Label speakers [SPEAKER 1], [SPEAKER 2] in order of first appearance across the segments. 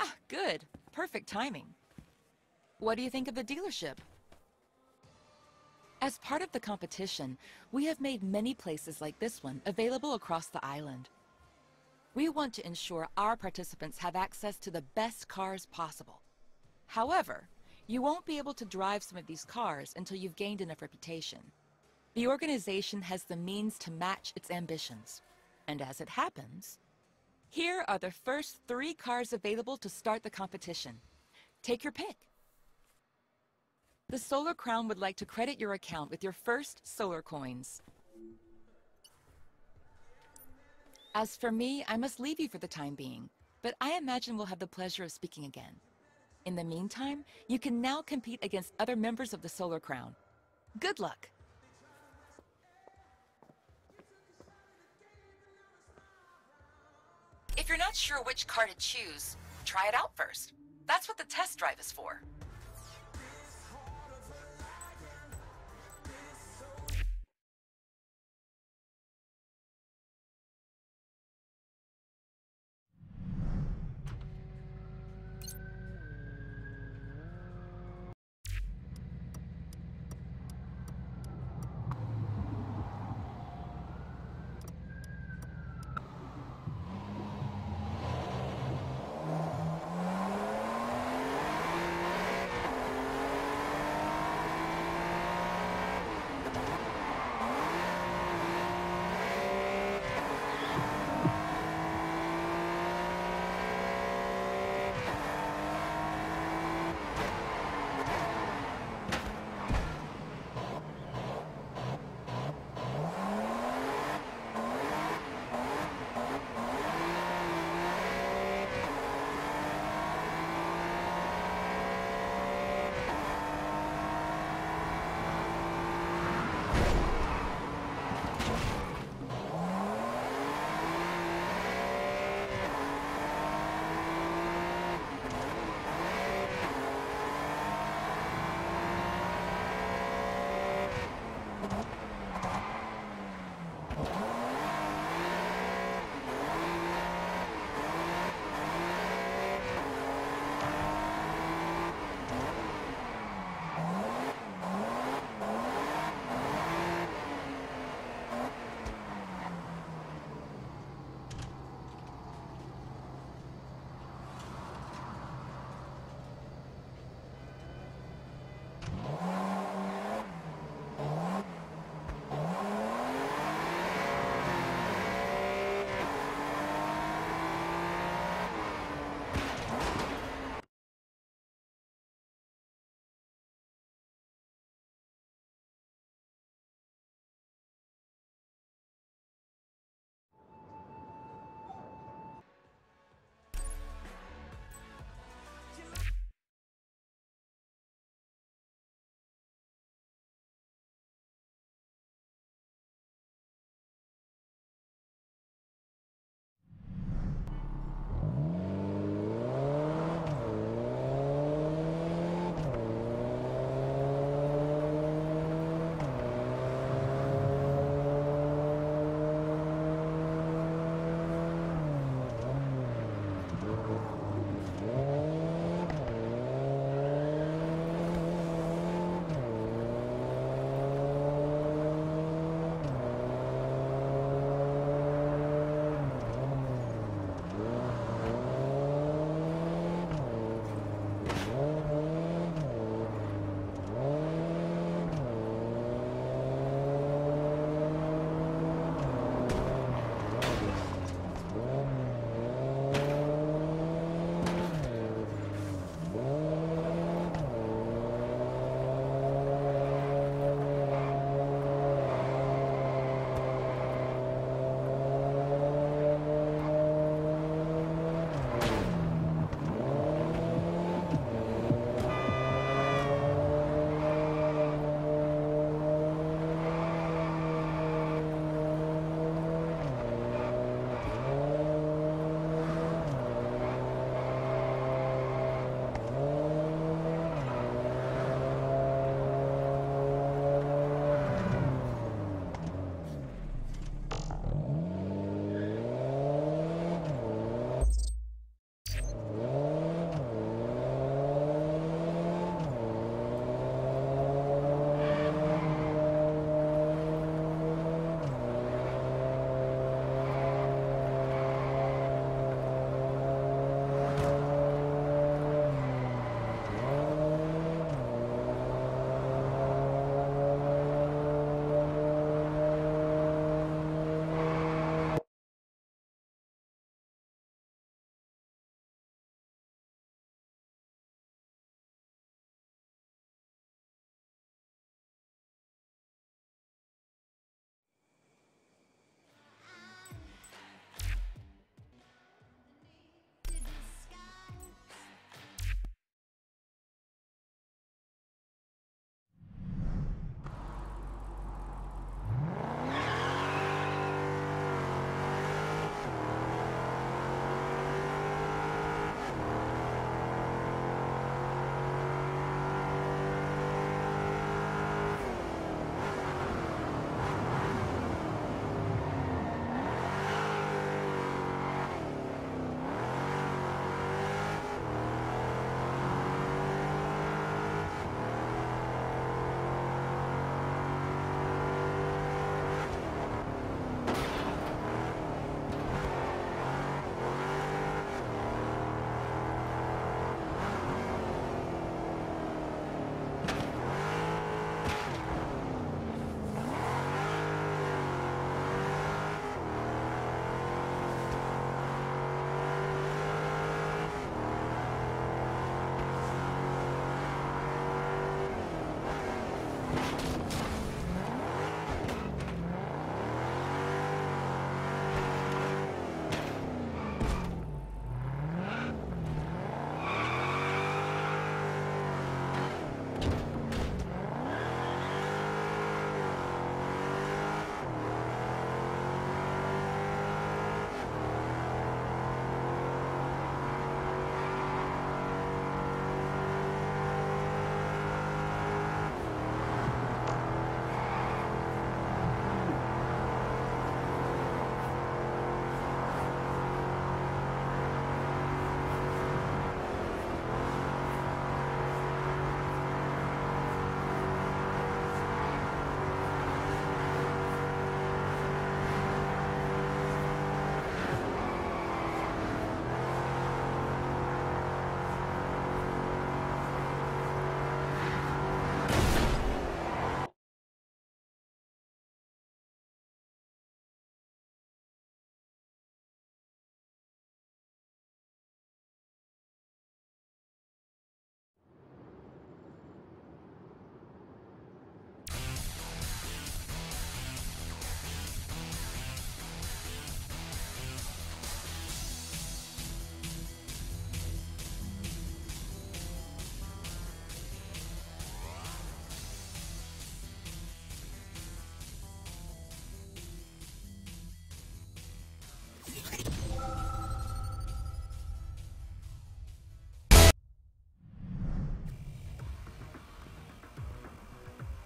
[SPEAKER 1] Ah, good. Perfect timing. What do you think of the dealership? As part of the competition, we have made many places like this one available across the island. We want to ensure our participants have access to the best cars possible. However, you won't be able to drive some of these cars until you've gained enough reputation. The organization has the means to match its ambitions. And as it happens, here are the first three cars available to start the competition. Take your pick. The Solar Crown would like to credit your account with your first solar coins. As for me, I must leave you for the time being, but I imagine we'll have the pleasure of speaking again. In the meantime, you can now compete against other members of the Solar Crown. Good luck! If you're not sure which car to choose, try it out first. That's what the test drive is for.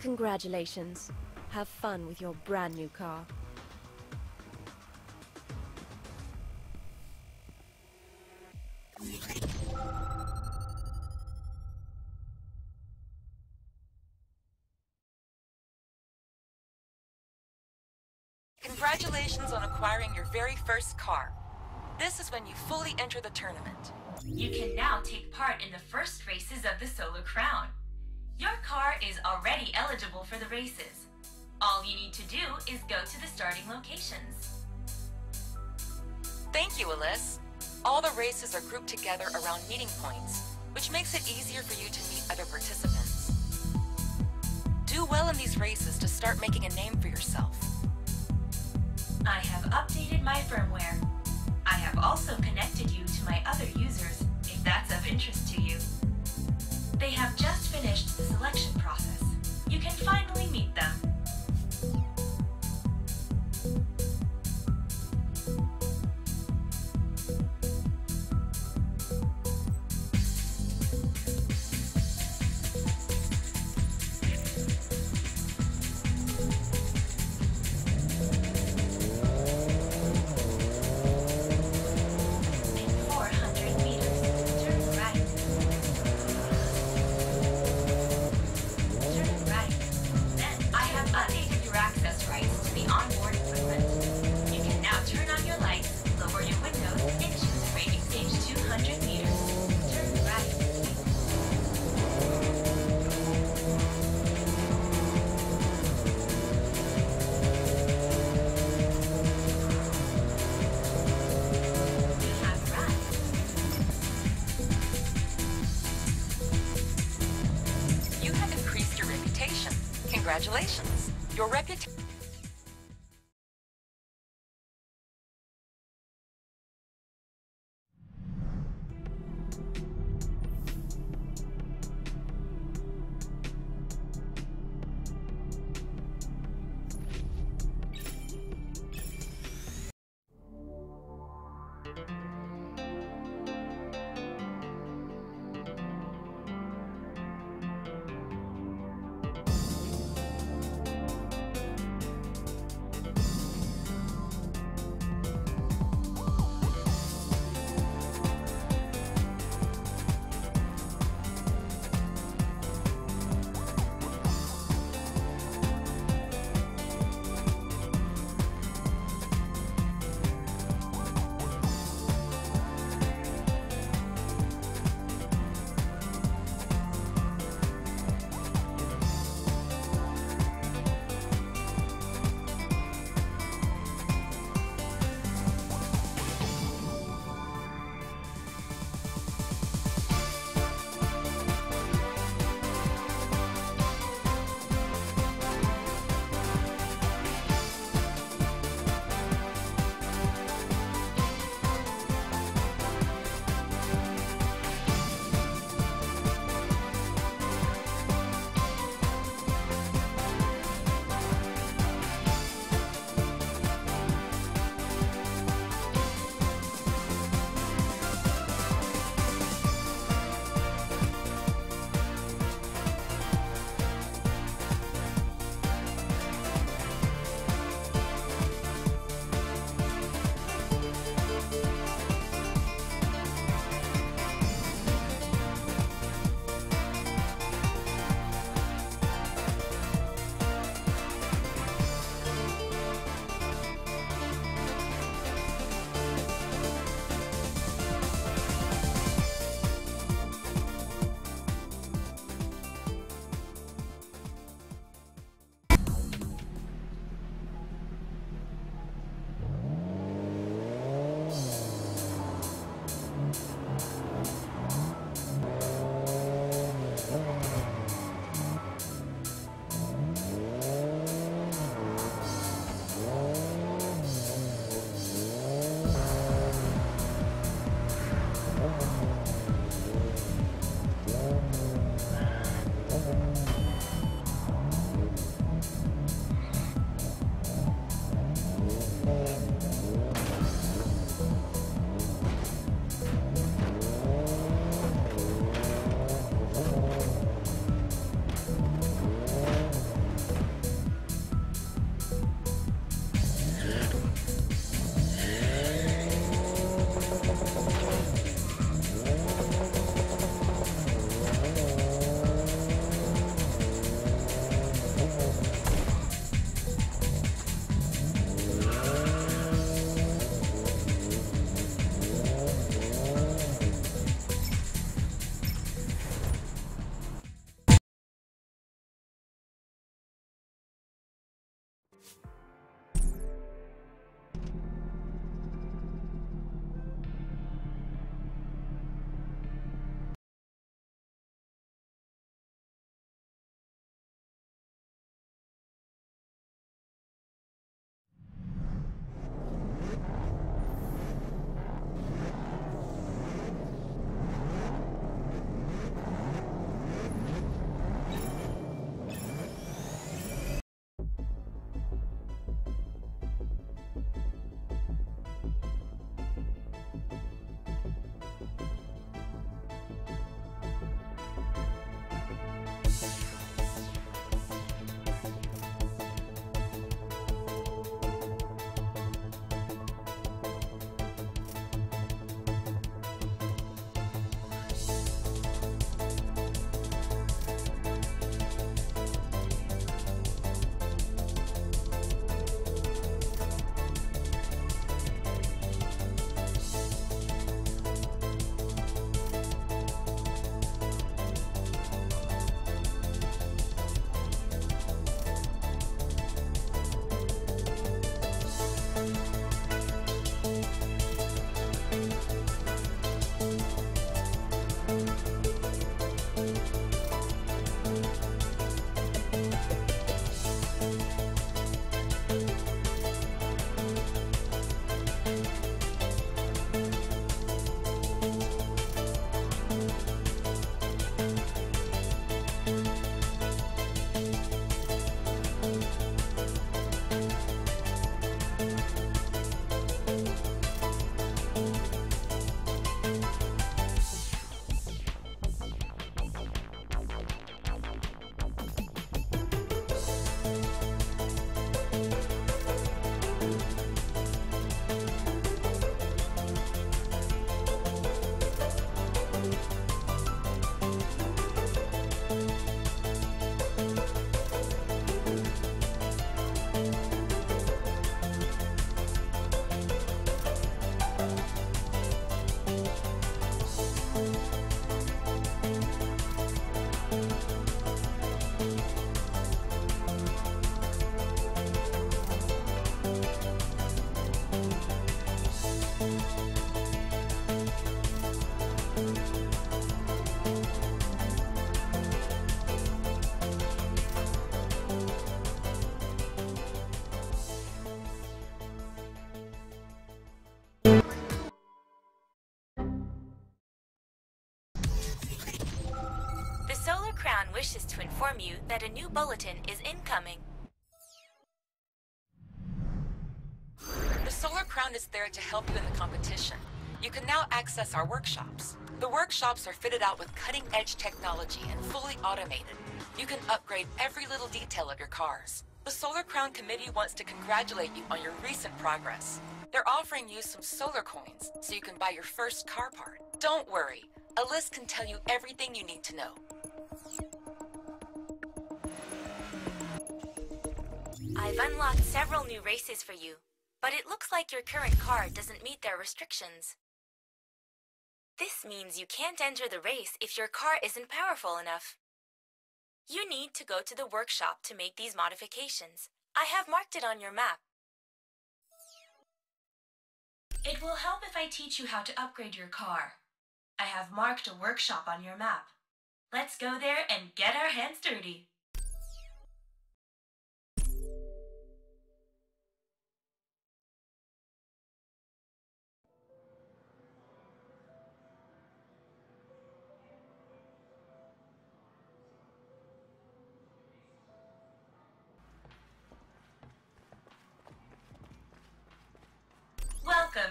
[SPEAKER 2] Congratulations. Have fun with your brand new car.
[SPEAKER 1] Congratulations on acquiring your very first car. This is when you fully enter the tournament.
[SPEAKER 3] You can now take part in the first races of the Solar Crown. Your car is already eligible for the races. All you need to do is go to the starting locations.
[SPEAKER 1] Thank you, Alyss. All the races are grouped together around meeting points, which makes it easier for you to meet other participants. Do well in these races to start making a name for yourself.
[SPEAKER 3] I have updated my firmware. I have also connected you to my other users, if that's of interest to you. They have just finished the selection process. You can finally meet them. Wishes to inform you that a new bulletin is incoming.
[SPEAKER 1] The Solar Crown is there to help you in the competition. You can now access our workshops. The workshops are fitted out with cutting-edge technology and fully automated. You can upgrade every little detail of your cars. The Solar Crown Committee wants to congratulate you on your recent progress. They're offering you some solar coins so you can buy your first car part. Don't worry, Alyss can tell you everything you need to know.
[SPEAKER 3] I've unlocked several new races for you, but it looks like your current car doesn't meet their restrictions. This means you can't enter the race if your car isn't powerful enough. You need to go to the workshop to make these modifications. I have marked it on your map. It will help if I teach you how to upgrade your car. I have marked a workshop on your map. Let's go there and get our hands dirty.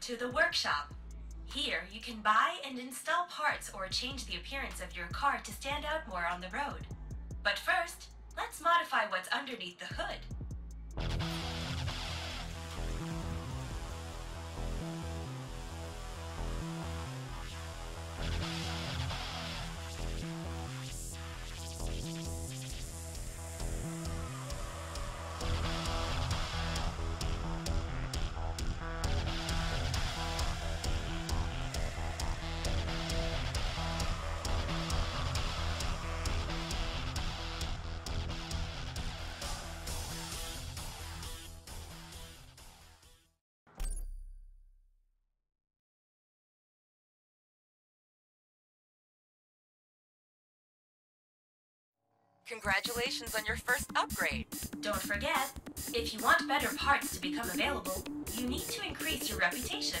[SPEAKER 3] To the workshop. Here, you can buy and install parts or change the appearance of your car to stand out more on the road. But first, let's modify what's underneath the hood.
[SPEAKER 1] Congratulations on your first upgrade.
[SPEAKER 3] Don't forget, if you want better parts to become available, you need to increase your reputation.